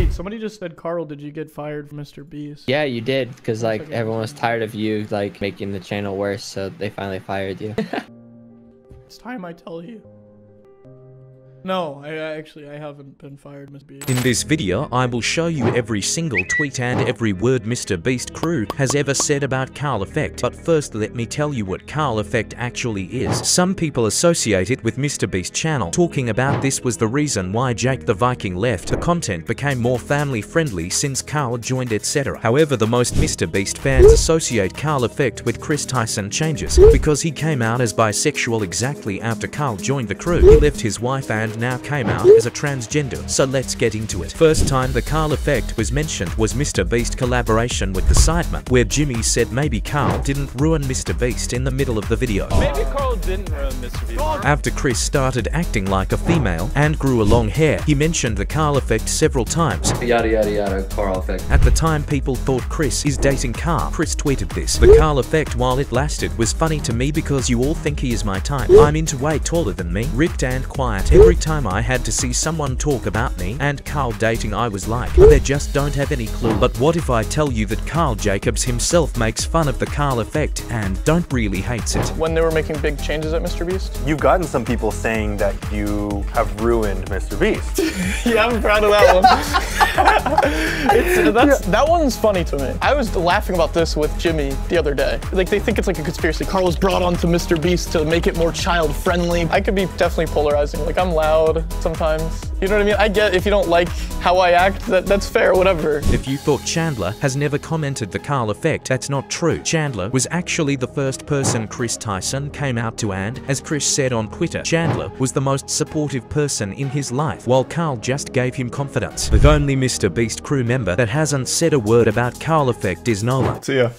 Wait, somebody just said, Karl, did you get fired from Mr. Beast? Yeah, you did, because like everyone was tired of you like making the channel worse, so they finally fired you. It's time I tell you. No, I actually I haven't been fired. Beast. In this video, I will show you every single tweet and every word Mr. Beast crew has ever said about Karl Effect. But first let me tell you what Karl Effect actually is. Some people associate it with Mr. Beast channel. Talking about this was the reason why Jake the Viking left. The content became more family friendly since Karl joined etc. However, the most Mr. Beast fans associate Karl Effect with Chris Tyson changes because he came out as bisexual exactly after Karl joined the crew. He left his wife and now came out as a transgender. So let's get into it. First time the Karl effect was mentioned was Mr. Beast collaboration with the Sidemen, where Jimmy said maybe Karl didn't ruin Mr. Beast in the middle of the video. Maybe Karl didn't ruin Mr. Beast. After Chris started acting like a female and grew a long hair, he mentioned the Karl effect several times. Yada yada yada, Karl effect. At the time, people thought Chris is dating Karl. Chris tweeted this. The Karl effect, while it lasted, was funny to me because you all think he is my type. I'm into way taller than me, ripped and quiet. Every time I had to see someone talk about me and Karl dating, I was like, they just don't have any clue. But what if I tell you that Karl Jacobs himself makes fun of the Karl effect and don't really hates it? When they were making big changes at Mr. Beast? You've gotten some people saying that you have ruined Mr. Beast. Yeah, I'm proud of that one. it's, that's, That one's funny to me. I was laughing about this with Jimmy the other day. Like, they think it's like a conspiracy. Karl was brought onto Mr. Beast to make it more child friendly. I could be definitely polarizing. Like, I'm loud sometimes. You know what I mean? I get if you don't like how I act, that, that's fair, whatever. If you thought Chandler has never commented the Karl effect, that's not true. Chandler was actually the first person Chris Tyson came out to and, as Chris said on Twitter, Chandler was the most supportive person in his life, while Karl just gave him confidence. The only Mr. Beast crew member that hasn't said a word about Karl effect is Nola. See ya.